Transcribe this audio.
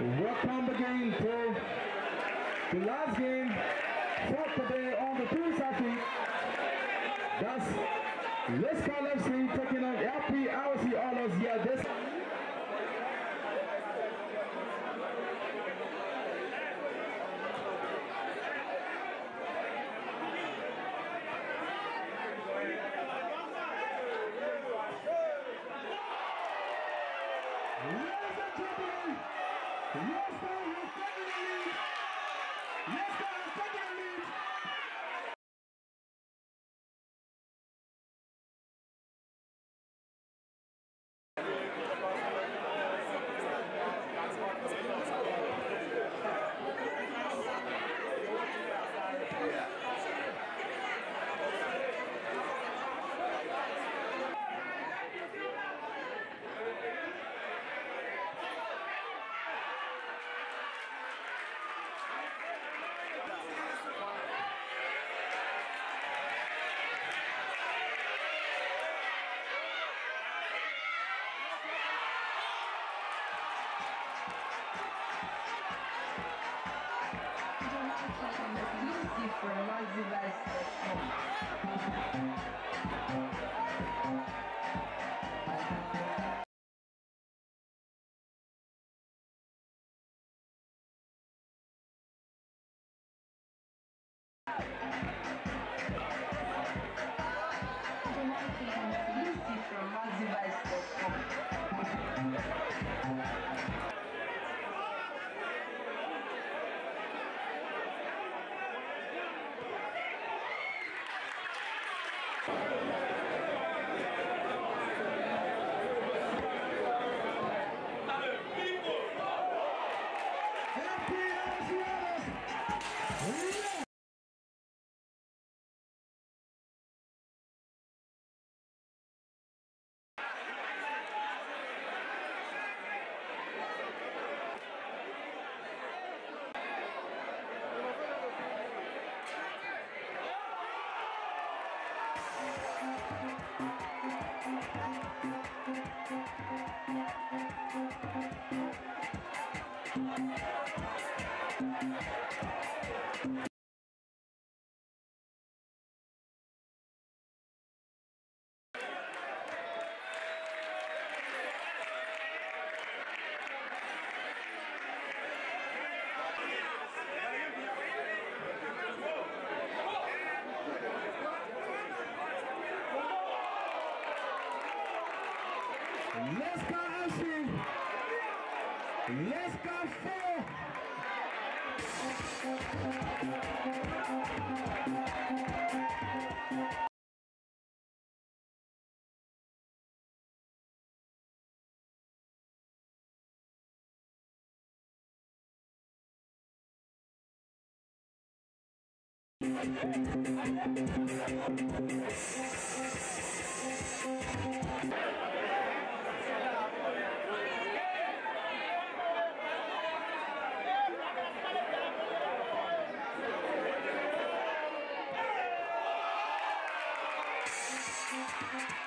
Welcome again to the last game for today on the two circuit. That's Let's taking on LP RC Honors. Yeah, this. Ladies and gentlemen, Let's go, let's take the lead! Let's go, let's take the lead! For Marzilas.com. from Let's go Ocean! Let's go Phil! Hey, hey,